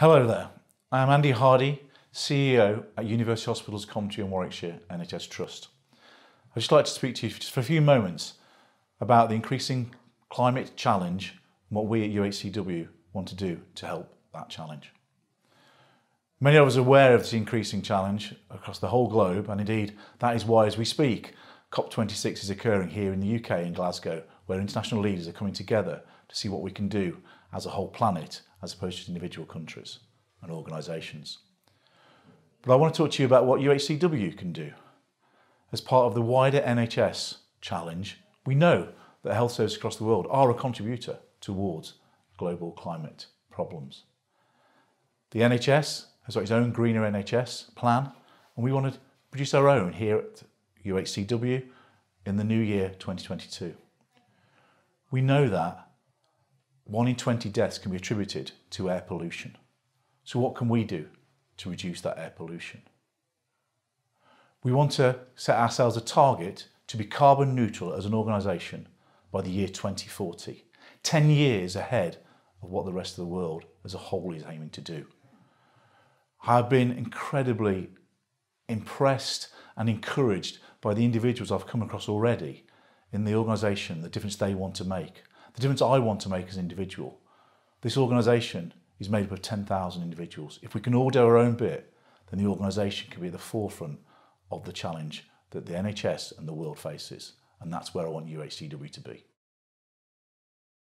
Hello there. I am Andy Hardy, CEO at University Hospitals Coventry and Warwickshire NHS Trust. I'd just like to speak to you just for a few moments about the increasing climate challenge and what we at UHCW want to do to help that challenge. Many of us are aware of this increasing challenge across the whole globe and indeed that is why as we speak COP26 is occurring here in the UK in Glasgow where international leaders are coming together to see what we can do as a whole planet as opposed to individual countries and organisations. But I want to talk to you about what UHCW can do. As part of the wider NHS challenge, we know that health services across the world are a contributor towards global climate problems. The NHS has got its own Greener NHS plan, and we want to produce our own here at UHCW in the new year 2022. We know that one in 20 deaths can be attributed to air pollution. So what can we do to reduce that air pollution? We want to set ourselves a target to be carbon neutral as an organisation by the year 2040, 10 years ahead of what the rest of the world as a whole is aiming to do. I've been incredibly impressed and encouraged by the individuals I've come across already in the organisation, the difference they want to make the difference I want to make as an individual. This organisation is made up of 10,000 individuals. If we can all do our own bit, then the organisation can be at the forefront of the challenge that the NHS and the world faces. And that's where I want UHCW to be.